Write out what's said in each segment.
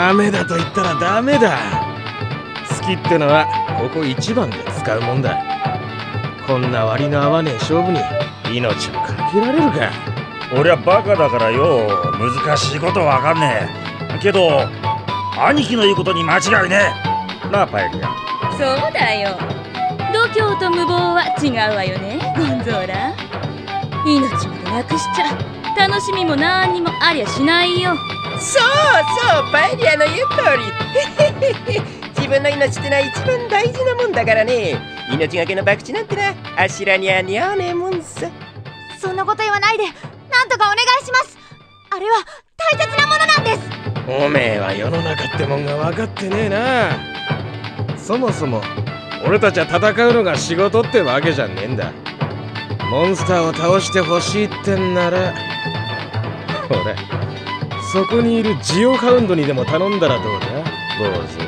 ダメだと言ったらダメだ。好きってのはここ一番で使うもんだ。こんな割の合わねえ勝負に命をかけられるか。俺はバカだからよ難しいことわかんねえ。けど兄貴の言うことに間違いねえ。なあパエリア。そうだよ。度胸と無謀は違うわよねゴンゾーラ。命までなくしちゃ楽しみも何にもありゃしないよそうそうパエリアの言う通り。自分の命ってのは一番大事なもんだからね。命がけの博打なんてなあしらにゃにゃねえもんさ。そんなこと言わないで。なんとかお願いします。あれは大切なものなんです。おめえは世の中ってもんが分かってねえな。そもそも俺たちは戦うのが仕事ってわけじゃねえんだ。モンスターを倒してほしいってんならほらそこにいるジオハウンドにでも頼んだらどうだ？坊主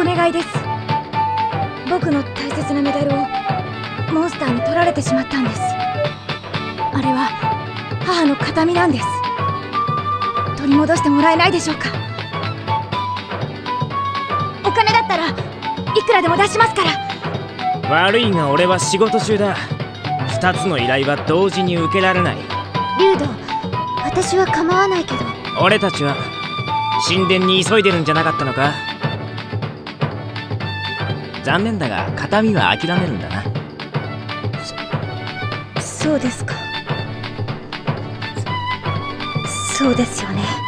お願いです。僕の大切なメダルをモンスターに取られてしまったんです。あれは母の形見なんです。取り戻してもらえないでしょうか？ったらいくらでも出しますから。悪いが俺は仕事中だ。2つの依頼は同時に受けられない。リュウド私は構わないけど。俺たちは神殿に急いでるんじゃなかったのか？残念だが形見は諦めるんだな。そうですか。そうですよね